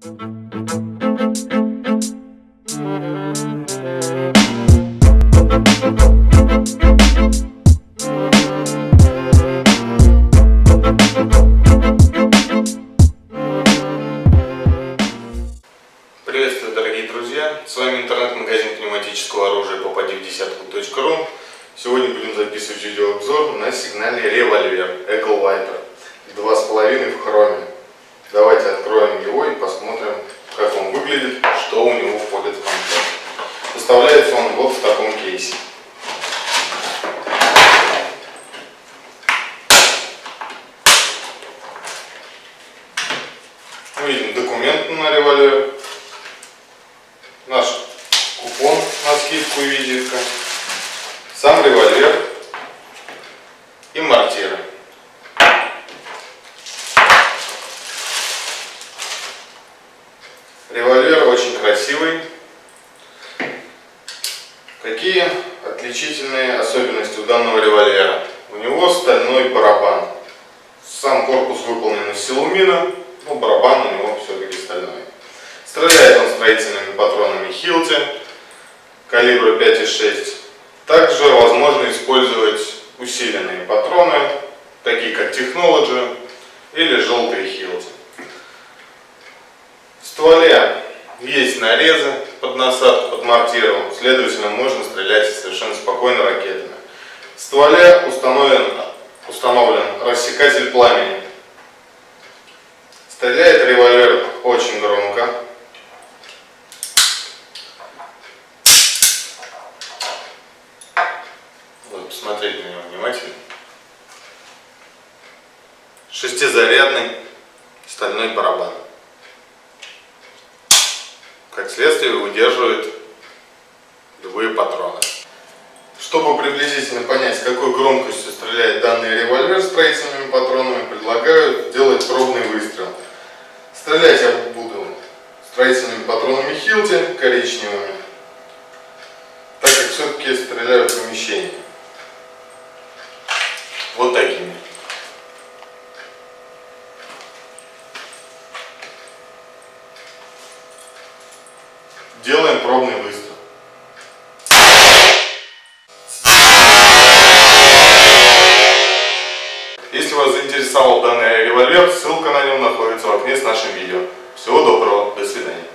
Приветствую, дорогие друзья! С вами интернет-магазин пневматического оружия попади в десятку.ру. Сегодня будем записывать видеообзор на сигнале револьвер Eagle Viper 2,5 в хроме. Давайте откроем его и посмотрим, как он выглядит, что у него входит в комплект. Доставляется он вот в таком кейсе. Мы видим документы на револьвер, наш купон на скидку и визитка, сам револьвер и мортира. Револьвер очень красивый. Какие отличительные особенности у данного револьвера? У него стальной барабан. Сам корпус выполнен из силумина, но барабан у него все-таки стальной. Стреляет он строительными патронами Хилти калибра 5,6. Также возможно использовать усиленные патроны, такие как Technology или желтые Хилти. В стволе есть нарезы под насадку, под мортиру, следовательно можно стрелять совершенно спокойно ракетами. В стволе установлен, установлен рассекатель пламени. Стреляет револьвер очень громко. Вот посмотреть на него внимательно. Шестизарядный стальной барабан. Как следствие выдерживает любые патроны. Чтобы приблизительно понять, с какой громкостью стреляет данный револьвер строительными патронами, предлагаю сделать пробный выстрел. Буду строительными патронами Хилти, коричневыми, так как все-таки стреляю в помещении. Вот такими. Делаем пробный выстрел. Если вас заинтересовал данный револьвер, ссылка на него находится в окне с нашим видео. Всего доброго, Excelente.